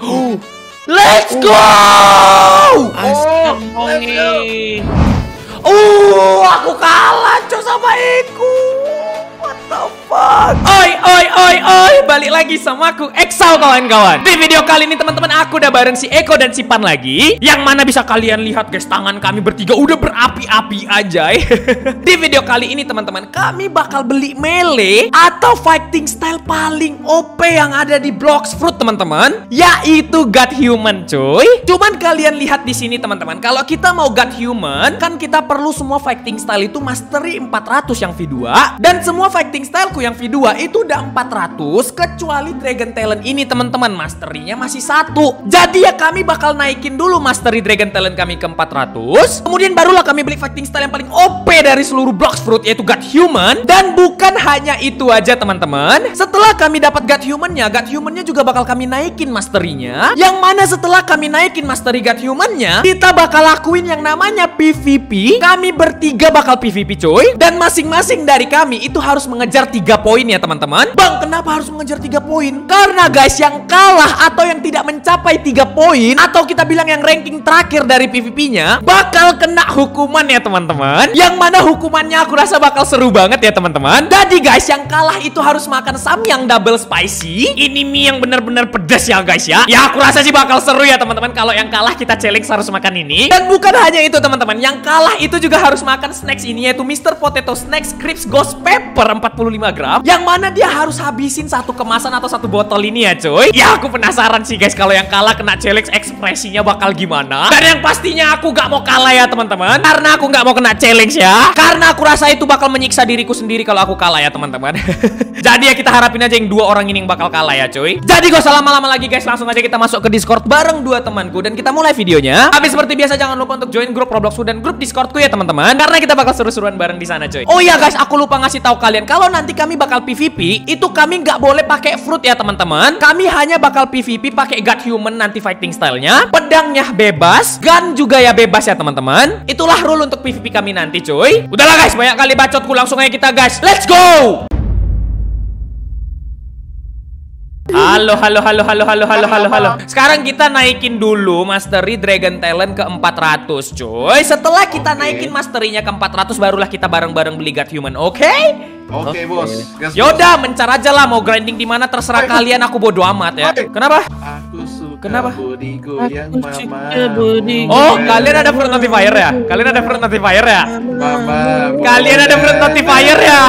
Let's go! Asyik Oh, aku kalah cok sama Eko. Fuck? Oi, oi, oi, oi, balik lagi sama aku Exal kawan-kawan. Di video kali ini teman-teman aku udah bareng si Eko dan si Pan lagi. Yang mana bisa kalian lihat guys, tangan kami bertiga udah berapi-api aja. Di video kali ini teman-teman, kami bakal beli melee atau fighting style paling OP yang ada di Blocks Fruit teman-teman, yaitu God Human cuy. Cuman kalian lihat di sini teman-teman, kalau kita mau God Human, kan kita perlu semua fighting style itu mastery 400 yang V2 dan semua fighting styleku yang V2 itu udah 400 kecuali Dragon Talent ini teman-teman masterynya masih satu. Jadi ya kami bakal naikin dulu mastery Dragon Talent kami ke 400. Kemudian barulah kami beli fighting style yang paling OP dari seluruh Blocks Fruit yaitu God Human dan bukan hanya itu aja teman-teman. Setelah kami dapat God Human-nya, God Human-nya juga bakal kami naikin masterynya. Yang mana setelah kami naikin mastery God Human-nya, kita bakal lakuin yang namanya PvP. Kami bertiga bakal PvP coy dan masing-masing dari kami itu harus mengejar 3 poin ya teman-teman. Bang, kenapa harus mengejar 3 poin? Karena guys yang kalah atau yang tidak mencapai 3 poin atau kita bilang yang ranking terakhir dari PvP-nya bakal kena hukuman ya teman-teman. Yang mana hukumannya aku rasa bakal seru banget ya teman-teman. Jadi guys, yang kalah itu harus makan samyang double spicy. Ini mie yang benar-benar pedas ya guys ya. Ya aku rasa sih bakal seru ya teman-teman. Kalau yang kalah kita challenge harus makan ini. Dan bukan hanya itu teman-teman. Yang kalah itu juga harus makan snacks ini yaitu Mr. Potato Snacks Crisps Ghost Pepper 45 gram. Yang mana dia harus habisin satu kemasan atau satu botol ini ya cuy. Ya aku penasaran sih guys kalau yang kalah kena challenge ekspresinya bakal gimana. Dan yang pastinya aku gak mau kalah ya teman-teman. Karena aku gak mau kena challenge ya. Karena aku rasa itu bakal menyiksa diriku sendiri kalau aku kalah ya teman-teman. Jadi ya kita harapin aja yang dua orang ini yang bakal kalah ya cuy. Jadi gak usah lama-lama lagi guys, langsung aja kita masuk ke Discord bareng dua temanku dan kita mulai videonya. Tapi seperti biasa jangan lupa untuk join grup Robloxku dan grup Discordku ya teman-teman. Karena kita bakal seru-seruan bareng di sana cuy. Oh iya guys, aku lupa ngasih tahu kalian kalau nanti kami bakal PvP itu kami nggak boleh pakai fruit ya teman-teman. Kami hanya bakal PvP pakai God Human nanti fighting stylenya. Pedangnya bebas, gun juga ya bebas ya teman-teman. Itulah rule untuk PvP kami nanti cuy. Udahlah guys, banyak kali bacotku langsung aja kita guys. Let's go! Halo, halo, halo, halo, halo, halo, halo, halo. Sekarang kita naikin dulu mastery Dragon Talent ke 400, cuy. Setelah kita naikin masterynya ke 400, barulah kita bareng-bareng beli God Human, oke? Oke, bos. Gas, bos. Yaudah, mencar aja lah mau grinding di mana terserah kalian. Aku bodo amat ya. Kenapa? Kenapa? mama. Oh, kalian ada fruit notifier ya? Kalian ada fruit notifier ya? Mama. Kalian ada fruit notifier ya?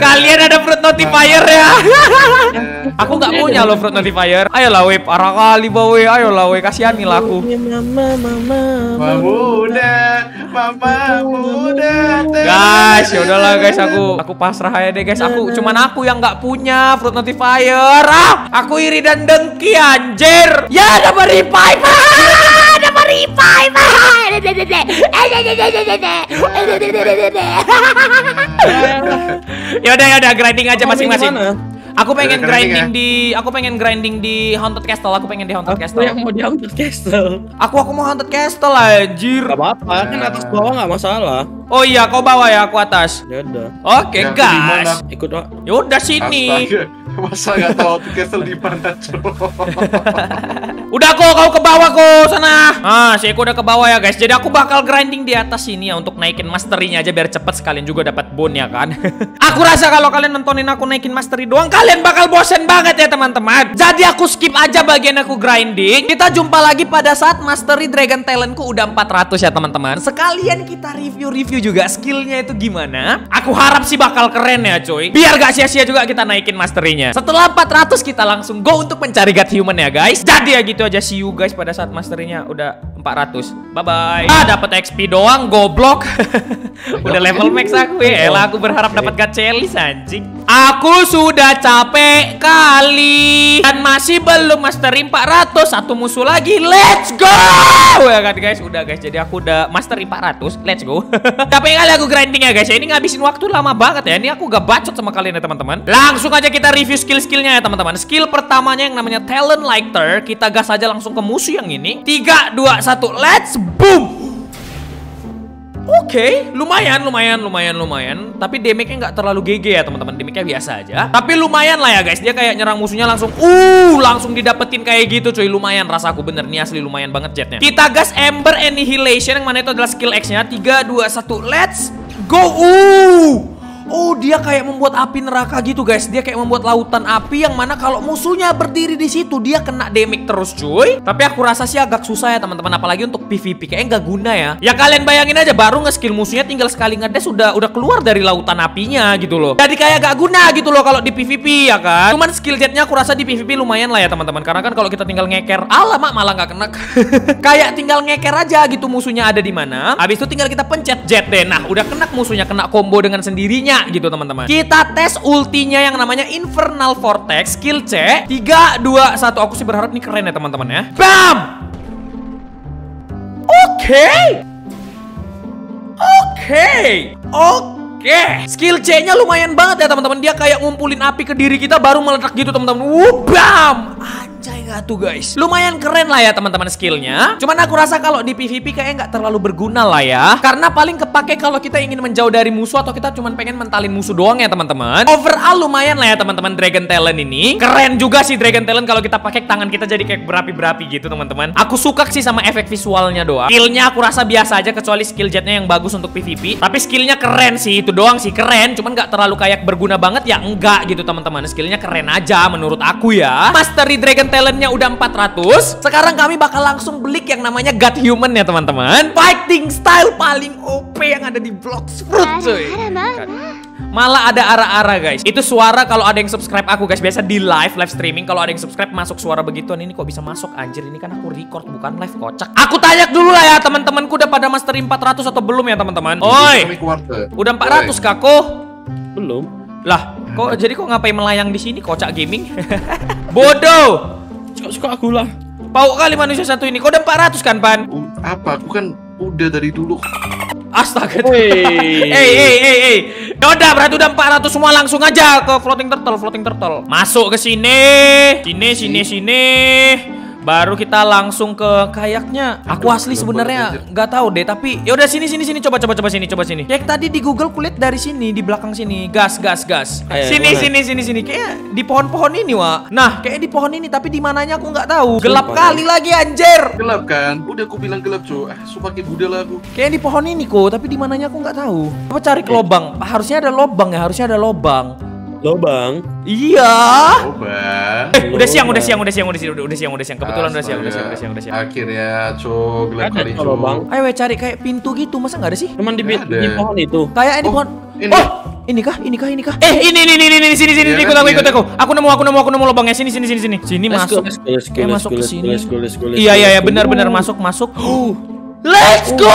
Kalian ada fruit notifier ya? aku nggak punya loh fruit notifier. Ayolah we, parah kali bawe. Ayolah we, kasihani lah aku. Mama, mama, Mama muda, mama muda. Guys, ya udahlah guys, aku aku pasrah aja deh guys. Aku cuman aku yang nggak punya fruit notifier. Ah, aku iri dan dengki anjir. Ya, dapat revive. Ah, dapat revive. Yaudah, yaudah, grinding aja masing-masing. Aku pengen Udah grinding di, aku pengen grinding di Haunted Castle. Aku pengen di Haunted Aku Castle. yang mau di Haunted Castle. Aku aku mau Haunted Castle anjir. Gak apa-apa, kan atas bawah gak masalah. Oh iya, kau bawa ya aku atas. Ya udah, Oke, Ya, aku di mana? gas. ikut. Yaudah sini. Astaga, masa nggak tahu castle di mana? Udah kok, kau ke bawah kok sana. Ah, si Eko udah ke bawah ya guys. Jadi aku bakal grinding di atas sini ya untuk naikin masterynya aja biar cepet sekalian juga dapat bone ya kan. aku rasa kalau kalian nontonin aku naikin mastery doang, kalian bakal bosen banget ya teman-teman. Jadi aku skip aja bagian aku grinding. Kita jumpa lagi pada saat mastery Dragon Talentku udah 400 ya teman-teman. Sekalian kita review-review juga skillnya itu gimana. Aku harap sih bakal keren ya cuy. Biar gak sia-sia juga kita naikin masterynya. Setelah 400 kita langsung go untuk mencari God Human ya guys. Jadi ya gitu aja see you guys pada saat masterynya udah 400. Bye bye. Ah dapat XP doang goblok. udah level max aku ya. Elah aku berharap dapat Chalice anjing. Aku sudah capek kali dan masih belum mastery 400. Satu musuh lagi. Let's go. Ya kan guys, udah guys. Jadi aku udah mastery 400. Let's go. capek kali aku grinding ya guys. Ya ini ngabisin waktu lama banget ya. Ini aku gak bacot sama kalian ya teman-teman. Langsung aja kita review skill-skillnya ya teman-teman. Skill pertamanya yang namanya Talent Lighter. Kita gas aja langsung ke musuh yang ini. 3, 2, 1, let's boom. Oke, lumayan, lumayan, lumayan, lumayan. Tapi damage-nya nggak terlalu GG ya teman-teman. Damage-nya biasa aja. Tapi lumayan lah ya guys. Dia kayak nyerang musuhnya langsung, uh, langsung didapetin kayak gitu cuy. Lumayan rasaku bener nih asli lumayan banget jetnya. Kita gas Ember Annihilation yang mana itu adalah skill X-nya. 3, 2, 1, let's go. Uh. Oh dia kayak membuat api neraka gitu guys. Dia kayak membuat lautan api yang mana kalau musuhnya berdiri di situ Dia kena damage terus cuy. Tapi aku rasa sih agak susah ya teman-teman. Apalagi untuk PvP kayaknya nggak guna ya. Ya kalian bayangin aja baru nge-skill musuhnya tinggal sekali ngedes udah udah keluar dari lautan apinya gitu loh. Jadi kayak gak guna gitu loh kalau di PvP ya kan? Cuman skill jetnya aku rasa di PvP lumayan lah ya teman-teman. Karena kan kalau kita tinggal ngeker Alamak malah nggak kena. Kayak tinggal ngeker aja gitu musuhnya ada di mana. Habis itu tinggal kita pencet jet deh. Nah udah kena musuhnya kena combo dengan sendirinya gitu teman-teman. Kita tes ultinya yang namanya Infernal Vortex skill C. 3 2 1. Aku sih berharap ini keren ya teman-teman ya. Bam! Oke. Oke. Oke. Skill C-nya lumayan banget ya teman-teman. Dia kayak ngumpulin api ke diri kita baru meledak gitu teman-teman. Wuh, bam! Anjay gak tuh guys? Lumayan keren lah ya teman-teman skillnya. Cuman aku rasa kalau di PvP kayaknya nggak terlalu berguna lah ya. Karena paling kepake kalau kita ingin menjauh dari musuh Atau kita cuman pengen mentalin musuh doang ya teman-teman. Overall lumayan lah ya teman-teman Dragon Talent ini. Keren juga sih Dragon Talent kalau kita pakai tangan kita jadi kayak berapi-berapi gitu teman-teman. Aku suka sih sama efek visualnya doang. Skillnya aku rasa biasa aja kecuali skill jetnya yang bagus untuk PvP Tapi skillnya keren sih itu doang sih keren. Cuman nggak terlalu kayak berguna banget ya enggak gitu teman-teman. Skillnya keren aja menurut aku ya. Mastery Dragon talentnya udah 400 Sekarang kami bakal langsung beli yang namanya God Human ya teman-teman. Fighting style paling OP yang ada di Bloxfruit cuy Malah ada ara-ara guys Itu suara kalau ada yang subscribe aku guys Biasa di live, live streaming Kalau ada yang subscribe masuk suara begituan Ini kok bisa masuk anjir Ini kan aku record bukan live kocak Aku tanya dulu lah ya teman-temanku udah pada mastery 400 atau belum ya teman-teman Oi. Udah 400 kak kok Belum. Lah kok jadi kok ngapain melayang di sini kocak gaming Bodoh Suka-suka aku lah. Pau kali manusia satu ini. Kau udah 400 kan, Pan? Apa? Aku kan udah dari dulu. Astaga. Eh, eh, eh, eh. Ya udah berarti udah 400 semua langsung aja ke floating turtle, floating turtle. Masuk ke sini. Sini, sini, sini. Baru kita langsung ke kayaknya. Aku asli sebenarnya nggak tahu deh, tapi ya udah sini sini sini coba coba coba sini coba sini. Kayak tadi di Google kulit dari sini di belakang sini. Gas gas gas. Ayo, sini mana? sini sini sini kayak di pohon-pohon ini, Wak. Nah, kayak di pohon ini tapi di mananya aku nggak tahu. Gelap Sumpah, kali lagi anjir. Gelap kan? Udah aku bilang gelap, cuy. Ah, sumpah kayak lah aku. Kayak di pohon ini kok, tapi di mananya aku nggak tahu. Apa cari ke lobang? Harusnya ada lobang ya, harusnya ada lobang. Lobang. Iya. Coba. Eh, udah siang, udah siang, udah siang, udah siang, udah, udah siang, udah siang. Kebetulan udah siang, udah siang, udah siang, udah siang. Akhirnya, cuy. Gelap kali, cuy. lobang. Ayo we, cari kayak pintu gitu, masa nggak ada sih? Cuman di, pohon itu. Kayak di Oh, pohon. ini. Oh, ini kah? Ini kah? Ini kah? Eh, ini, ini, ini, ini, ini, sini, sini, Iya ikut kan, aku, ikut iya. aku. Aku nemu, aku nemu, aku nemu lubangnya. Sini, sini, sini, sini. Sini masuk. let's go, let's go, Kayak let's masuk go, ke sini. Iya, iya, iya, benar, benar masuk, masuk. Let's go!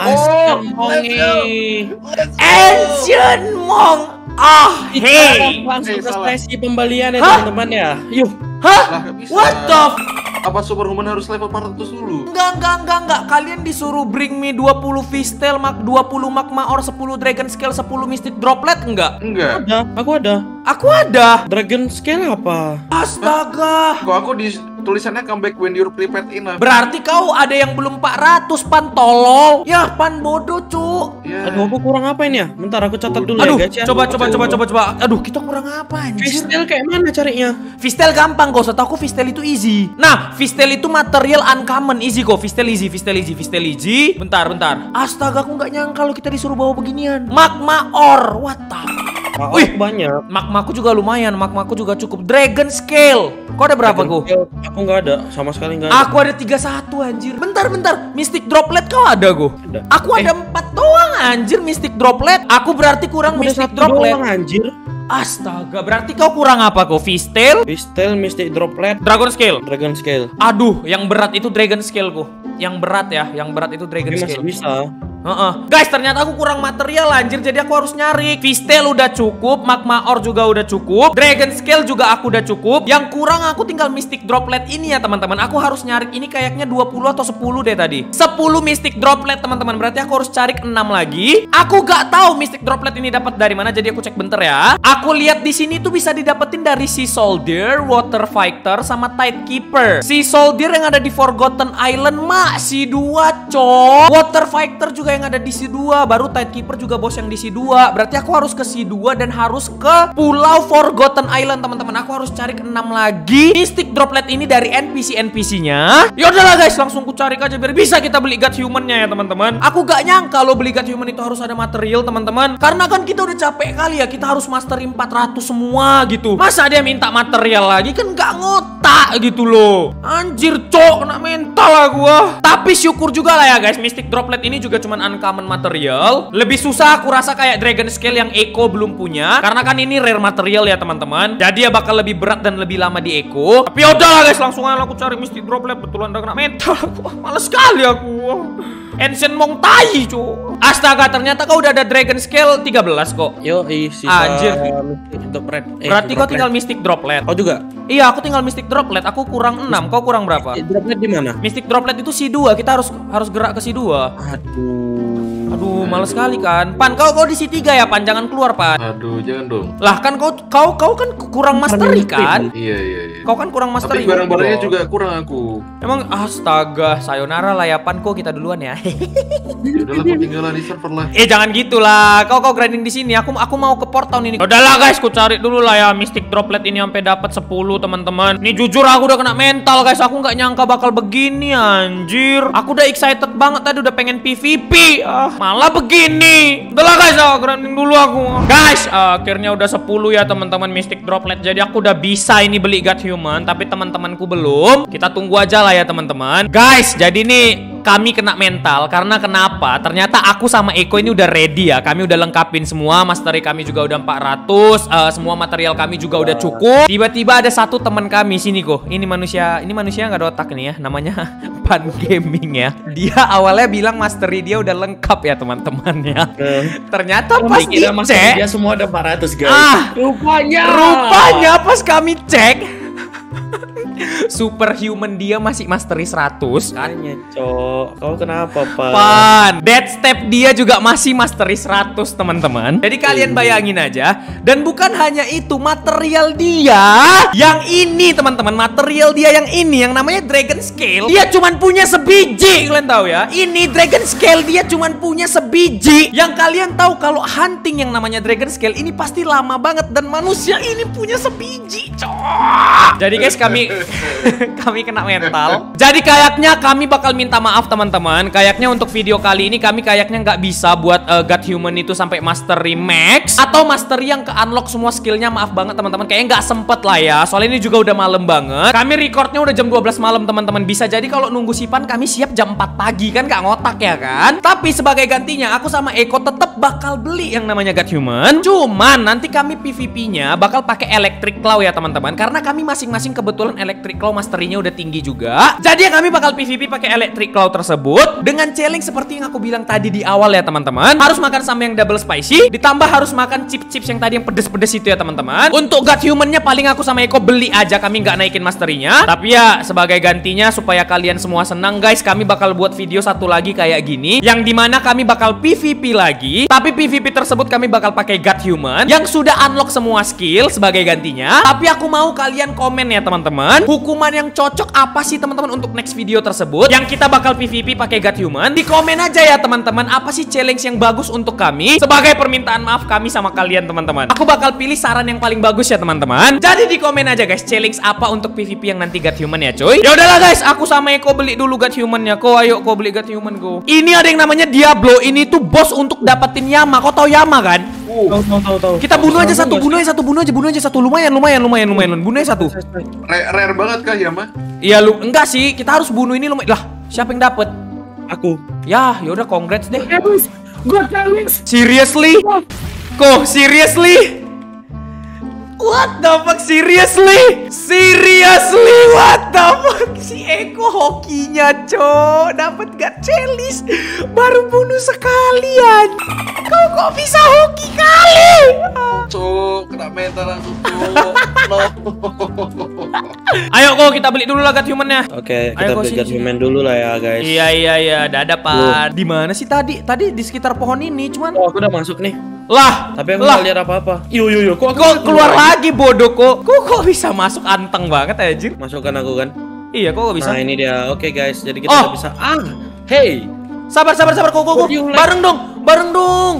Asyik, let's mongi. Ancient Monk. Ah, hey. Langsung ke sesi pembalian ya teman-teman ya. Yuk. Hah? What the f- Apa superhuman harus level 400 dulu? Enggak, enggak, enggak, enggak. Kalian disuruh bring me 20 Vistel, mak 20 magma or 10 dragon scale, 10 mystic droplet enggak? Enggak. Ada, aku ada. Aku ada. Dragon scale apa? Astaga. Kok aku di tulisannya comeback when you're prepared enough. Berarti kau ada yang belum 400 pan tolol. Ya, pan bodoh, cu. Ya. Aduh, aku kurang apa ini ya? Bentar aku catat dulu Aduh, ya guys ya. coba coba coba coba coba. Aduh, kita kurang apa anjir? Kristal kayak mana carinya? Vistel gampang kok, setahu aku Vistel itu easy. Nah, Vistel itu material uncommon, easy kok. Vistel easy, Vistel easy, Vistel easy. Bentar, bentar. Astaga, aku nggak nyangka kalau kita disuruh bawa beginian. Magma ore, what the? Ah, Wih. banyak. Magmaku juga lumayan, magmaku juga cukup. Dragon scale. Kau ada berapa Dragon kok? scale, Aku nggak ada, sama sekali nggak ada. Aku ada 31 anjir. Bentar, bentar. Mystic droplet kau ada go? Ada. Aku ada empat doang anjir Mystic droplet. Aku berarti kurang Aku Mystic droplet. doang, anjir. Astaga, berarti kau kurang apa kok? Vistel, Kristal, Mystic Droplet, Dragon scale. Dragon Scale. Aduh, yang berat itu Dragon Scale ku. Yang berat ya, yang berat itu Dragon Ini masih Scale. Bisa. Heeh. Guys, ternyata aku kurang material anjir, jadi aku harus nyari. Vistel udah cukup, Magma Ore juga udah cukup, Dragon Scale juga aku udah cukup. Yang kurang aku tinggal Mystic Droplet ini ya, teman-teman. Aku harus nyari ini kayaknya 20 atau 10 deh tadi. 10 Mystic Droplet, teman-teman. Berarti aku harus cari 6 lagi. Aku gak tahu Mystic Droplet ini dapat dari mana, jadi aku cek bentar ya. Aku lihat di sini tuh bisa didapetin dari Sea Soldier, Water Fighter, sama Tide Keeper. Sea Soldier yang ada di Forgotten Island masih dua, cok. Water Fighter juga yang ada di C2 Baru Tidekeeper juga bos yang di C2 Berarti aku harus ke C2 dan harus ke Pulau Forgotten Island teman-teman. Aku harus cari ke 6 lagi. Mystic Droplet ini dari NPC-NPC-nya Yaudahlah guys langsung ku cari aja Biar bisa kita beli God Human-nya ya teman-teman. Aku gak nyangka lo beli God Human itu harus ada material teman-teman. Karena kan kita udah capek kali ya Kita harus mastery 400 semua gitu. Masa dia minta material lagi? Kan gak ngotak gitu loh Anjir cok kena mental lah gua Tapi syukur juga lah ya guys Mystic Droplet ini juga cuman uncommon material Lebih susah aku rasa kayak Dragon Scale yang Echo belum punya. Karena kan ini rare material ya teman-teman. Jadi ya bakal lebih berat dan lebih lama di Echo. Tapi yaudah guys. Langsung aja aku cari Mystic Droplet. Betulan udah kena mental aku. Males sekali aku Ancient Mong Tai cu Astaga ternyata kau udah ada Dragon Scale 13 kok Yo, sisa Anjir. Mystic Droplet. Eh, Berarti kau Droplet. tinggal Mystic Droplet Kau juga? Iya aku tinggal Mystic Droplet Aku kurang 6 Kau kurang berapa? Eh, Droplet di mana? Mystic Droplet itu C2 Kita harus harus gerak ke C2 Aduh. Aduh males sekali kan Pan kau kau di C3 ya Pan Jangan keluar Pan Aduh, jangan dong. Lah kan kau kau kau kan kurang mastery kan Iya, iya, iya. Kau kan kurang mastery Tapi barang-barangnya juga kurang aku. Emang astaga Sayonara lah ya Pan Kau kita duluan ya Ya udahlah, aku tinggal di server lah. Eh jangan gitulah, kau kau grinding di sini. Aku aku mau ke port tahun ini. Udahlah guys, ku cari dulu lah ya Mystic Droplet ini sampai dapat 10 teman-teman. Nih jujur aku udah kena mental guys. Aku nggak nyangka bakal begini anjir. Aku udah excited banget tadi udah pengen PVP. Ah, malah begini. Udahlah guys, aku grinding dulu aku. Guys, akhirnya udah 10 ya teman-teman Mystic Droplet. Jadi aku udah bisa ini beli God Human, tapi teman-temanku belum. Kita tunggu aja lah ya teman-teman. Guys, jadi nih kami kena mental karena kenapa? Ternyata aku sama Eko ini udah ready ya. Kami udah lengkapin semua, mastery kami juga udah 400, eh, semua material kami juga udah cukup. Tiba-tiba ada satu teman kami sini kok. Ini manusia, ini manusia nggak ada otak nih ya. Namanya Pan Gaming ya. Dia awalnya bilang mastery dia udah lengkap ya teman-teman ya. Ternyata pas Kira mas dicek, dia semua ada 400 guys. Ah, rupanya. Rupanya pas kami cek Superhuman dia masih mastery 100 kan Tanya, Cok. Kau kenapa, Pak? Pan Dead step dia juga masih mastery 100 teman-teman. Jadi kalian bayangin aja. Dan bukan hanya itu Material dia Yang ini teman-teman. Material dia yang ini Yang namanya Dragon Scale Dia cuman punya sebiji. Kalian tahu ya? Ini Dragon Scale dia cuman punya sebiji. Yang kalian tahu Kalau hunting yang namanya Dragon Scale Ini pasti lama banget. Dan manusia ini punya sebiji Cok. Jadi guys kami Kami kena mental Jadi kayaknya kami bakal minta maaf teman-teman. Kayaknya untuk video kali ini Kami kayaknya nggak bisa buat uh, God Human itu sampai mastery max Atau mastery yang ke unlock semua skillnya. Maaf banget teman-teman. Kayaknya nggak sempet lah ya. Soalnya ini juga udah malam banget. Kami recordnya udah jam 12 malam teman-teman. Bisa jadi kalau nunggu Sipan kami siap jam 4 pagi kan? Gak ngotak ya kan? Tapi sebagai gantinya aku sama Eko tetap bakal beli yang namanya God Human. Cuman nanti kami PvP-nya bakal pakai Electric Claw ya teman-teman. Karena kami masing-masing kebetulan Electric Claw mastery-nya udah tinggi juga. Jadi kami bakal PvP pakai Electric Claw tersebut Dengan challenge seperti yang aku bilang tadi di awal ya teman-teman. Harus makan sama yang double spicy Ditambah harus makan chips-chips yang tadi yang pedes-pedes itu ya teman-teman. Untuk God Human-nya paling aku sama Eko beli aja Kami nggak naikin mastery-nya. Tapi ya sebagai gantinya supaya kalian semua senang guys Kami bakal buat video satu lagi kayak gini Yang di mana kami bakal PvP lagi. Tapi PvP tersebut kami bakal pakai God Human Yang sudah unlock semua skill sebagai gantinya. Tapi aku mau kalian komen ya teman-teman Hukuman yang cocok apa sih teman-teman untuk next video tersebut? Yang kita bakal PvP pakai God Human. Di komen aja ya teman-teman Apa sih challenge yang bagus untuk kami? Sebagai permintaan maaf kami sama kalian teman-teman. Aku bakal pilih saran yang paling bagus ya teman-teman. Jadi di komen aja guys Challenge apa untuk PvP yang nanti God Human ya cuy? Ya udahlah guys Aku sama Eko beli dulu God Human-nya. Ko ayo ko beli God Human ko. Ini ada yang namanya Diablo. Ini tuh bos untuk dapetin Yama. Kau tau Yama kan? Tahu, tahu, tahu, tahu. kita bunuh aja satu, bunuh aja satu, bunuh aja, bunuh aja satu. Lumayan, lumayan, lumayan, lumayan. Bunuh aja satu. Rare, rare banget kah ya, mah? Iya lu, enggak sih. Kita harus bunuh ini lumayan. Lah, siapa yang dapet? Aku. Ya, yaudah congrats deh. God challenge. Seriously? Kok seriously? What the fuck? Seriously? Seriously? What the fuck? Si Eko hokinya, cok. Dapat gak challenge? Baru bunuh sekalian. Kau kok bisa hoki kali? Cok, kena mental aku. No. Ayo kok kita beli dulu lah God Human-nya. Oke, Ayo, kita beli God. Human dulu lah ya, guys. Iya iya iya, dadah pan. Di mana sih tadi? Tadi di sekitar pohon ini, cuman Oh, aku udah masuk nih. lah. Tapi aku lah. lihat apa-apa. Yo yo yo, kok aku Kok nggak keluar lagi bodoh kok? Kok kok bisa masuk anteng banget anjir? Masukkan aku kan. Iya, kok gak bisa? Nah, ini dia. Oke, guys. Jadi kita Oh. bisa Ah, hey. Sabar, sabar, sabar, kok, kok, Bareng dong, bareng dong.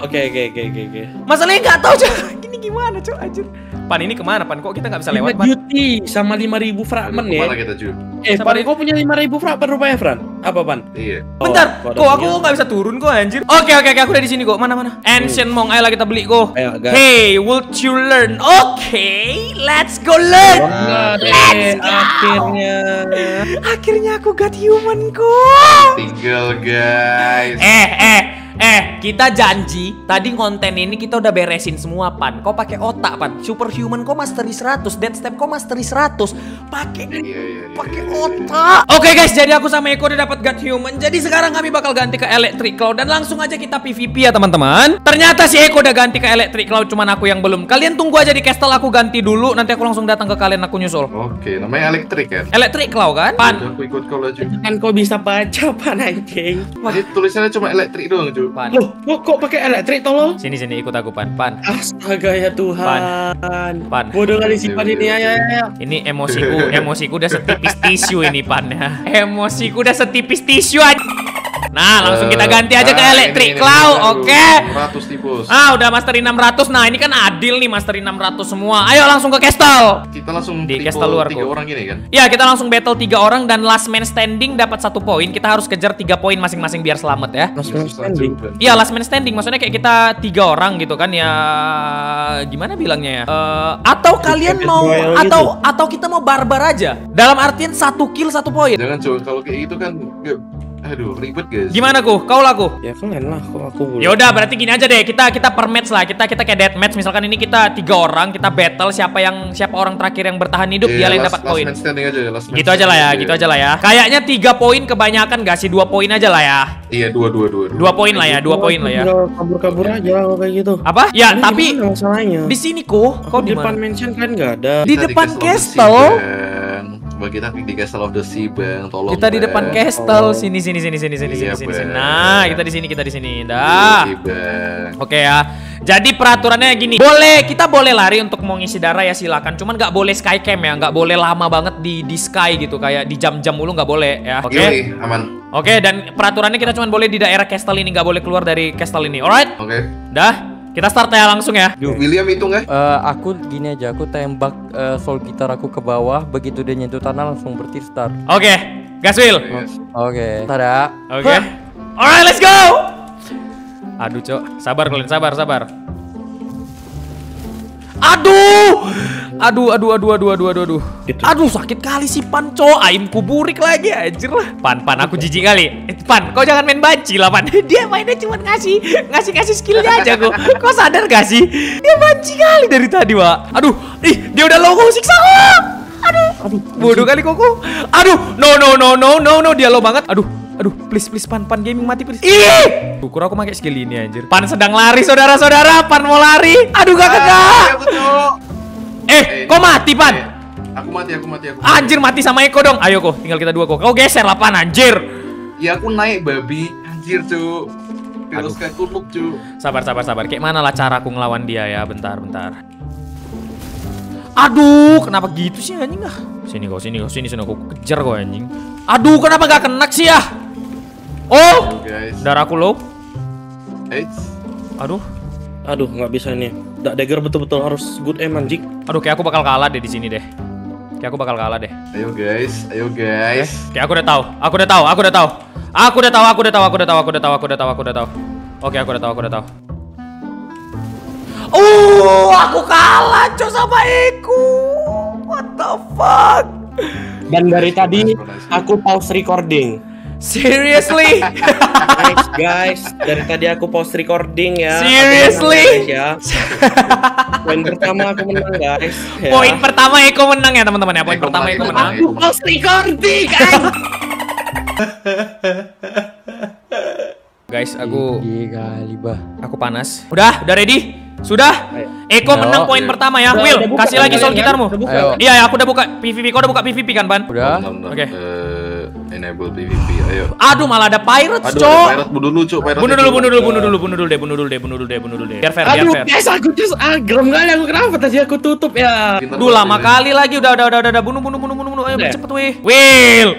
Oke oke oke oke oke. Masalahnya nggak tahu, Cok. Ini gimana, Cok, anjir. Pan, ini ke mana, Pan? Kok kita nggak bisa lewat, Pan? juti sama lima ribu fragmen ya. Ke mana kita cuy? Eh, Pan, kau punya lima ribu fragmen rupanya, Fran? Apa, Pan? Iya. Bentar, Oh, kok aku ada nggak bisa turun kok anjir? Oke oke oke, aku udah di sini kok. Mana mana? Ancient Monk, ayolah kita beli kok. Ayo, guys. Hey, would you learn? Oke, let's go learn. Deh, Let's go. akhirnya. Akhirnya aku got human kok. Tinggal guys. Eh eh eh, kita janji tadi konten ini kita udah beresin semua pan. Kau pakai otak pan. Superhuman kau mastery 100, dead step kau mastery 100. Pakai Iya iya. iya, pakai otak. Oke guys, jadi aku sama Eko udah dapat God Human. Jadi sekarang kami bakal ganti ke Electric Cloud dan langsung aja kita PVP ya teman-teman. Ternyata si Eko udah ganti ke Electric Cloud, cuman aku yang belum. Kalian tunggu aja di castle aku ganti dulu, nanti aku langsung datang ke kalian aku nyusul. Oke, namanya elektrik kan? Electric Cloud kan? Pan. Udah, Aku ikut kau cuy. Kan kau bisa baca, Pan, anjing. Ini tulisannya cuma elektrik doang cuy. Pan. Loh, kok, kok pakai elektrik tolong? Sini sini ikut aku pan. Pan. Astaga ya Tuhan. Pan. Bodoh kali si Pan ini, ayo, ayo, ayo. Ini emosiku, emosiku udah setipis tisu ini pan ya. Emosiku udah setipis tisu aja. Nah, langsung kita ganti aja ke Nah, ini, Cloud, oke? 100 tipus. Ah, udah mastery 600. Nah, ini kan adil nih mastery 600 semua. Ayo langsung ke castle. Kita langsung Di castle luar, tiga orang gini kan? Ya, kita langsung battle tiga orang dan last man standing dapat satu poin. Kita harus kejar tiga poin masing-masing biar selamat ya. Susah, Mas standing. Iya, last man standing. Maksudnya kayak kita tiga orang gitu kan ya. Gimana bilangnya ya? Eh, atau kalian mau Royale atau atau kita mau barbar aja. Dalam artian satu kill satu poin. Jangan cuy, kalau kayak gitu kan aduh ribet guys. Gimana ku? Kau laku? Ya kalian lah, kok aku boleh. Ya udah berarti gini aja deh. Kita kita per match lah. Kita kita kayak death match. Misalkan ini kita tiga orang, kita battle siapa yang siapa orang terakhir yang bertahan hidup dia Iya, yang dapat poin. standing aja ya, Gitu aja lah ya, gitu aja lah ya. Kayaknya tiga poin kebanyakan gak sih? Dua poin aja lah ya. Iya, dua dua dua. Dua poin lah ya, dua poin lah ya. Kabur-kabur aja kalau kayak gitu. Apa? Ya, Ini tapi masalahnya. di sini ku, kau Aku di di depan mansion kan nggak ada. Di depan Castle Bang. Coba kita di Castle of the Sea, Bang. Tolong. Kita di Bang. depan castle. Oh. Sini sini sini sini sini Iya, sini sini. Nah, kita di sini, kita di sini. Dah. Iya, Bang. Oke ya. Jadi peraturannya gini. Boleh, kita boleh lari untuk mau ngisi darah ya silakan. Cuman nggak boleh sky cam ya, nggak boleh lama banget di di sky gitu kayak di jam-jam mulu nggak boleh ya. Oke. Yoi, aman. Oke, dan peraturannya kita cuma boleh di daerah castle ini, nggak boleh keluar dari castle ini. Alright? Oke. Dah. Kita start ya langsung ya. William hitung ya? Eh, aku gini aja, aku tembak eh, soul gitar aku ke bawah, begitu dia nyentuh tanah langsung berhenti start. Oke. Gas wheel. Yes. Oke, tada. Oke. Alright, let's go. Aduh, Cok. Sabar kalian, sabar, sabar. Aduh. Aduh, aduh, aduh, aduh, aduh, aduh, aduh. Gitu. Aduh, sakit kali sih Pan, Cok. Aim kuburik lagi anjir lah. Pan, Pan, aku jijik kali. Eh, Pan, kau jangan main banci lah, Pan. Dia mainnya cuma ngasih ngasih ngasih skillnya aja kok. Kau sadar gak sih? Dia banci kali dari tadi, Wak. Aduh, ih, dia udah logo siksa gua. Aduh, bodoh kali koko. Aduh, no no no no no no dia low banget. Aduh, aduh, please please pan pan gaming mati please. Ih, syukur aku pakai skill ini anjir. Pan sedang lari saudara-saudara, pan mau lari. Aduh gak kena. Aku tuh. Eh, kok mati pan? Eh, Aku mati, aku mati, aku. mati. Anjir mati sama Eko dong. Ayo kok, tinggal kita dua kok. Kau geser lah pan anjir. Ya aku naik babi. Anjir, cu. Terus kayak kunuk, cu. Sabar sabar sabar. Kayak mana lah cara aku ngelawan dia ya? Bentar bentar. Aduh, kenapa gitu sih anjing ah? Sini kau, sini kau, sini sini kau kejar kau anjing. Aduh, kenapa gak kena sih ya? Oh, Guys. darahku low. Eits. Aduh, Aduh, nggak bisa nih. Dak dagger betul-betul harus good aim anjing. aduh kayak aku bakal kalah deh di sini deh. Kayak aku bakal kalah deh. Ayo guys, ayo guys. Kayak aku udah tahu, aku udah tahu, aku udah tahu. Aku udah tahu, aku udah tahu, aku udah tahu, aku udah tahu, aku udah tahu, aku udah tahu. Oke, aku udah tahu, aku udah tahu. Oh, aku kalah cok sama Eko. What the fuck? Dan dari tadi aku pause recording. Seriously? Guys, guys, dari tadi aku pause recording ya. Seriously? Aku menang, guys, ya. Poin pertama aku menang guys. ya. Poin pertama Eko menang ya teman-teman ya. Poin Eko pertama Eko Eko menang. Aku pause recording guys. Guys, aku bah. aku panas. Udah, udah ready? Sudah? Ayo. Eko Ayo. menang poin pertama ya. Udah- Will, kasih lagi kan? gitarmu. Iya, ya, aku udah buka PVP. Kau udah buka PVP kan, Ban? Udah. Oke. Eh, enable PVP, ayo. Aduh, malah ada pirates, Aduh, cok. pirate bunuh dulu, cuk. Pirate Bunuh dulu, bunuh dulu, bunuh dulu, bunuh dulu deh, bunuh dulu deh, bunuh dulu deh, bunuh dulu deh. Biar fair, biar Aduh, fair. guys, aku just agrem kali aku kenapa tadi aku tutup ya. Duh, lama kali lagi. Udah, udah, udah, udah, udah. bunuh, bunuh, bunuh, bunuh, bunuh. Ayo, cepet, weh. Will.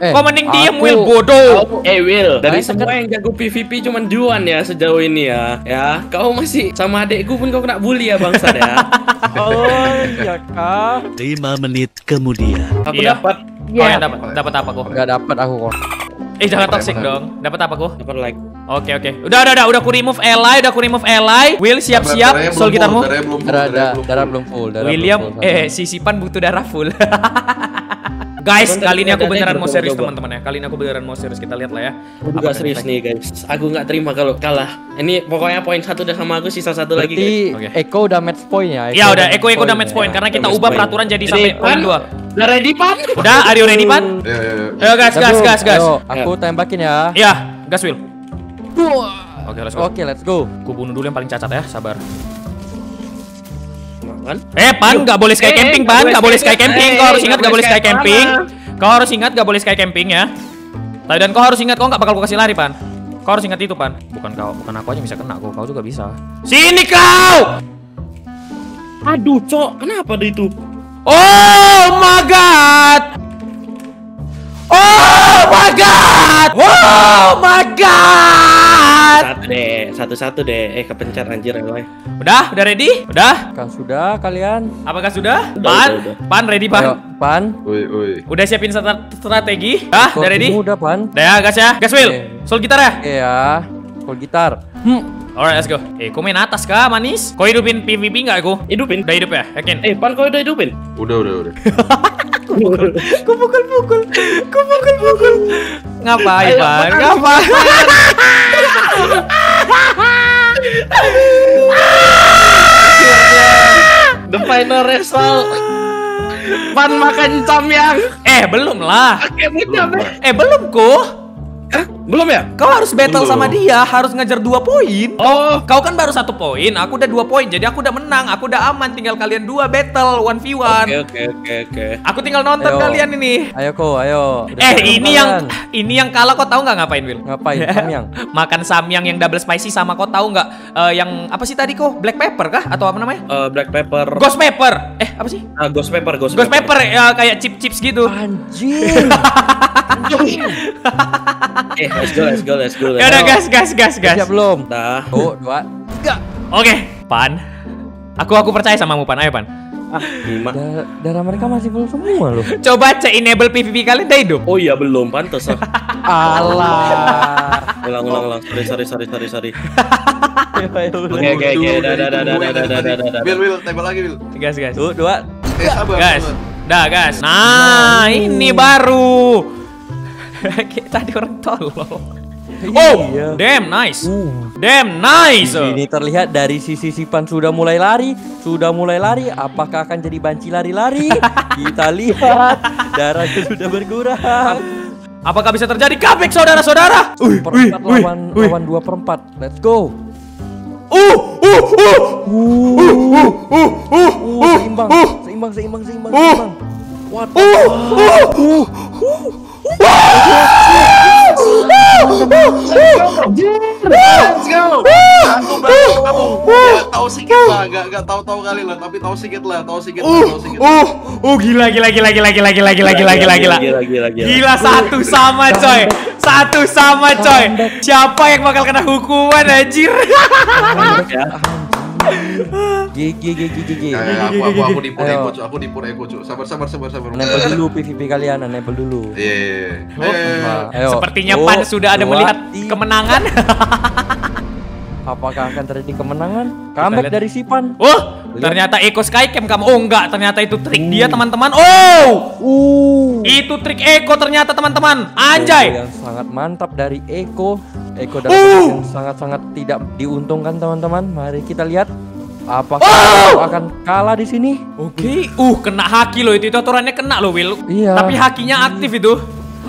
Eh, Kau mending diem aku- Will bodoh. Kau- Eh Will, dari Nah, semua yang jago PvP cuman Juan ya sejauh ini ya. Ya, kau masih sama adekku pun kau kena bully ya bangsa ya. Oh, iya kah? Lima menit kemudian. Aku Iya. dapat Oh, yang dapat dapat apa kok? Gak dapat aku kok. Eh jangan toxic dong. Dapat apa kok? dapat like. Oke oke. Udah udah udah udah ku remove ally, udah ku remove ally. Will siap-siap. Soul belum gitarmu. full, darahnya belum full, Darah, darah, belum darah full. belum full. Darah William belum full, eh sisipan butuh darah full. Guys, Bentar, kali ini aku beneran mau serius teman-teman ya. Kali ini aku beneran mau serius. Kita lihat lah ya. Aku juga serius nih guys. Aku nggak terima kalau kalah. Ini pokoknya poin satu udah sama aku, sisa satu lagi guys. Berarti Oke. Eko udah match point ya? Ya udah, Eko Eko udah match ya. point karena kita Match ubah point. peraturan jadi Jadi, sampai poin Pan, 2. Udah ready pan? Udah, are you ready, Pan? Ya, ya, ya. Ayo gas Udah gas gas gas. Ayo, aku tembakin ya. Iya, gas Will. Oke, let's go. Oke, let's go. Aku bunuh dulu yang paling cacat ya, sabar. Kan? Eh, Pan, nggak boleh sky Eh, camping, Pan, nggak boleh sky camping. Kau harus Eh, ingat nggak boleh sky camping. Kau harus ingat nggak boleh sky camping ya. Tapi dan kau harus ingat kau nggak bakal ku kasih lari, Pan. Kau harus ingat itu, Pan. Bukan kau, bukan aku aja bisa kena kau, kau juga bisa. Sini kau! Aduh, cok, kenapa ada itu? Oh my god! Oh my god! Oh my god! Satu deh, satu-satu deh. Eh, kepencet anjir Eloy. Udah, udah ready? Udah? Kan sudah kalian? Apakah sudah? Udah, Pan, udah, udah. Pan ready, Ayo, Pan? Pan. Woi, woi. Udah siapin strate- strategi? Hah? Kok Udah ready? Udah, Pan. Udah ya, gas ya. Gas Will. Oke. Soul gitar ya? Oke ya. Full gitar. Hmm. Alright, let's go. Eh, kau main atas kah, manis? Kau hidupin PvP nggak, aku? Hidupin. Udah hidup ya? Yakin? Eh, pan kau udah hidupin? Udah, udah, udah. Kau pukul-pukul. Kau pukul-pukul. Ngapain, Pan? Pan. Ngapain? The final result. Pan makan samyang. Eh, belum lah. Oke, belum. Eh, belum, kok. Hah? Belum ya? Kau harus battle Belum. sama dia, harus ngejar dua poin. Oh, Kau kan baru satu poin, aku udah dua poin, jadi aku udah menang, aku udah aman, tinggal kalian dua battle one v one. oke oke oke oke. Aku tinggal nonton Ayo. kalian ini. Ayo ko, ayo. Udah Eh ini kalian. yang ini yang kalah kau tahu nggak ngapain Will? ngapain? Samyang. Makan samyang yang double spicy sama kau tahu nggak eh, yang apa sih tadi kok black pepper kah atau apa namanya? Eh, black pepper. Ghost pepper. Eh apa sih? Ah, ghost pepper, ghost, Ghost pepper ya kayak chip chips gitu. Anjing. Eh, let's go, let's go, let's go. Ya Let's udah go. gas gas gas gas. Siap belum? Dah. Tuh, dua. Oke, Pan. Aku aku percaya sama mu Pan. Ayo Pan. Ah, lima. Darah, darah mereka masih full semua loh. Coba cek enable PVP kalian udah hidup. Oh iya belum pantas. ah. Alah. ulang ulang ulang. Sorry sorry sorry sorry sorry. Oke, Oke oke. Dah dah dah dah dah dah dah dah, dah. Will, Will, tembak lagi, Will. Gas gas. Tuh, dua. Eh, sabar, Gas. Dah gas. Nah, ini baru. Kayak tadi orang tolol. Oh, Iya. damn nice. Uh. Damn nice. Ini terlihat dari sisi Sipan sudah mulai lari, sudah mulai lari. Apakah akan jadi banci lari-lari? Kita lihat darahnya sudah berkurang. Apakah bisa terjadi comeback saudara-saudara? Uh, Perempat lawan lawan dua perempat. Let's go. uh, uh, uh, Uh, uh, seimbang, seimbang, seimbang, seimbang, seimbang. What? uh, Let's go. Aku bantu kamu. Ya, tahu sedikit lah, enggak enggak tahu-tahu kali lah, tapi tahu sedikit lah, tahu sedikit lah, tahu sedikit. uh, uh, gila, gila, gila, gila, gila, gila, gila, gila, gila, gila. Gila gila gila. Gila satu sama coy, satu sama coy. Siapa yang bakal kena hukuman anjir? Gigi gigi gigi. Aku aku aku dipur ego cuk, aku dipur ego cuk. Sabar sabar sabar sabar. Nempel dulu PVP kalian, nempel dulu. Iya. iya, iya. Oh, iya Sepertinya Pan oh, sudah ada melihat kemenangan. Apakah akan terjadi kemenangan? Comeback dari Sipan. Oh, ternyata Eko Skycam kamu. Oh enggak, ternyata itu trik dia teman-teman. Oh, Uh. itu trik Eko ternyata teman-teman. Eko Anjay. yang sangat mantap dari Eko. Eko dalam Uh. yang sangat-sangat tidak diuntungkan teman-teman. Mari kita lihat apakah Oh. Eko akan kalah di sini. Oke, uh kena haki loh itu itu aturannya kena loh Will. Iya. Tapi hakinya aktif itu.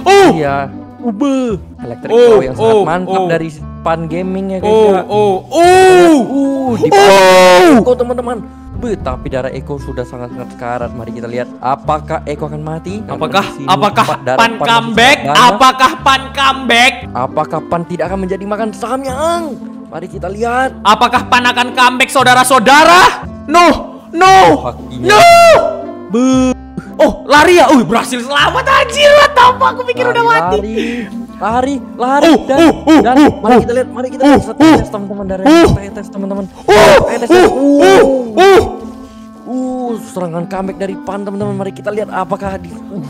Uh, Iya. Ube. Elektrik Oh, yang sangat oh, mantap oh. dari Pan Gaming ya guys oh, ya. oh, uh. Uh, di Oh. Eko teman-teman. Tapi darah Eko sudah sangat-sangat sekarat. Mari kita lihat apakah Eko akan mati. Apakah sini apakah Pan masih comeback? Apakah Pan comeback? Apakah Pan tidak akan menjadi makan samyang? Mari kita lihat. Apakah Pan akan comeback saudara-saudara? No, no, Hakinya. no. Be. Oh, lari ya. Uh, berhasil selamat anjir. What the fuck? Aku pikir udah mati. Lari, lari, lari Oh, dan, oh, oh, dan oh, mari kita lihat, mari kita lihat Oh, tes oh. teman-teman dari Oh. tes teman-teman. Uh, tes uh, uh, uh. Uh, serangan comeback dari Pan teman-teman. Mari kita lihat apakah di uh,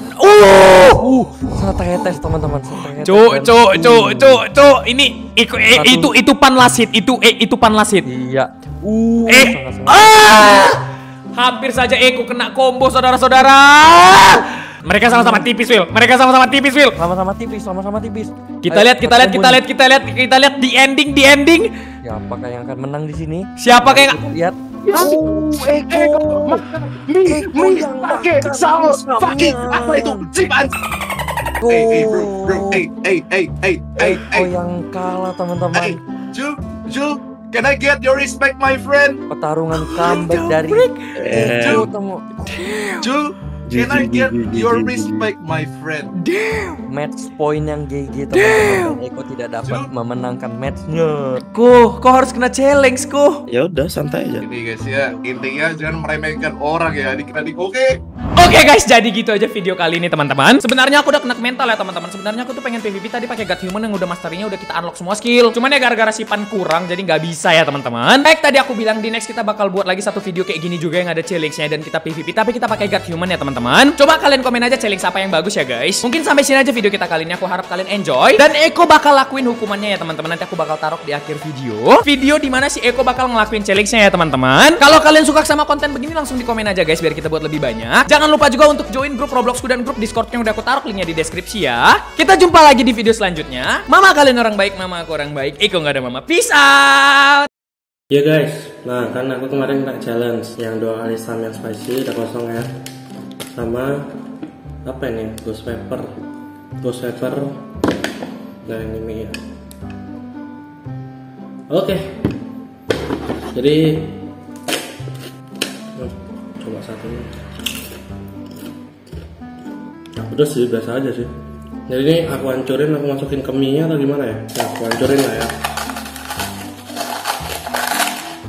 Uh. uh tes teman-teman, tes. Cuk, cuk, cuk, Uh, cuk, cuk. Ini iku, eh, itu itu pan lasit. Itu eh itu pan lasit. Iya. Uh, Eh, sangat-sangat. ah! Hampir saja Eko kena combo saudara-saudara. Mereka sama-sama tipis, Will. Mereka sama-sama tipis, Will. sama-sama tipis, sama-sama tipis. Kita Ayo, lihat, kita lihat, kita lihat, kita lihat, kita lihat di ending, di ending. Ya, apakah yang akan menang di sini? Siapa kayak Lihat. Oh, Eko, makan mie, mie, pakai saus, fucking apa itu? Cipan. Hey, hey, bro, bro, hey, hey, hey, hey, hey, Eko yang kalah teman-teman. hey, Ju, Ju, can I get your respect, my friend? Pertarungan comeback dari Eh. Temu Ju, can I get your respect, my friend? match point yang GG teman-teman. Eko tidak dapat Ju. memenangkan matchnya. Ku, kau harus kena challenge, ku. Ya udah santai aja. Ini guys ya, intinya jangan meremehkan orang ya, adik-adik. Oke, Oke guys, jadi gitu aja video kali ini teman-teman. Sebenarnya aku udah kena mental ya teman-teman. Sebenarnya aku tuh pengen PvP tadi pakai God Human yang udah masternya udah kita unlock semua skill. Cuman ya gara-gara si pan kurang jadi nggak bisa ya teman-teman. Baik tadi aku bilang di next kita bakal buat lagi satu video kayak gini juga yang ada challenge-nya dan kita PvP tapi kita pakai God Human ya teman-teman. Coba kalian komen aja challenge apa yang bagus ya guys. Mungkin sampai sini aja video kita kali ini. Aku harap kalian enjoy dan Eko bakal lakuin hukumannya ya teman-teman. Nanti aku bakal taruh di akhir video. Video di mana si Eko bakal ngelakuin challenge-nya ya teman-teman. Kalau kalian suka sama konten begini langsung di komen aja guys biar kita buat lebih banyak. Jangan lupa juga untuk join grup Robloxku dan grup Discord yang udah aku taruh linknya di deskripsi ya. Kita jumpa lagi di video selanjutnya. Mama kalian orang baik, mama aku orang baik. Eko nggak ada mama. Peace out. Ya guys, nah kan aku kemarin tak challenge yang dua kali sam yang spicy udah kosong ya, sama apa ini ghost pepper, ghost pepper, nah ini mie ya. Oke, jadi Hmm, coba satu. Nah, udah sih biasa aja sih. Jadi ini aku hancurin, aku masukin ke mie atau gimana ya? Nah, aku hancurin lah ya.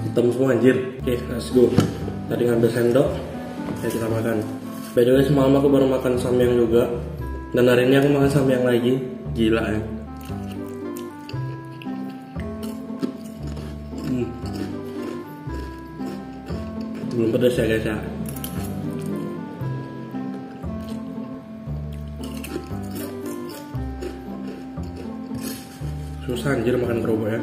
Hitam semua anjir. Oke let's go. Tadi ngambil sendok ya kita makan. By the way semalam aku baru makan samyang juga. Dan hari ini aku makan samyang lagi. Gila ya. Hmm. belum pedas ya guys ya susah anjir makan kerupuk ya.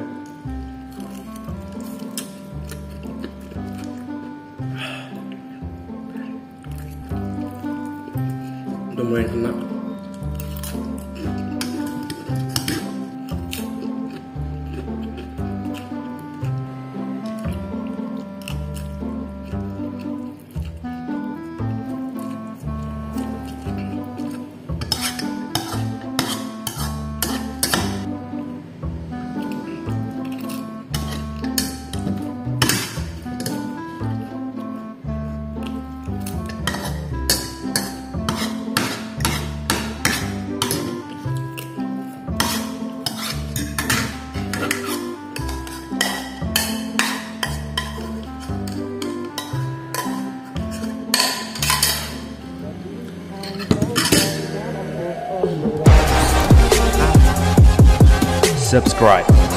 Udah mulai kena Subscribe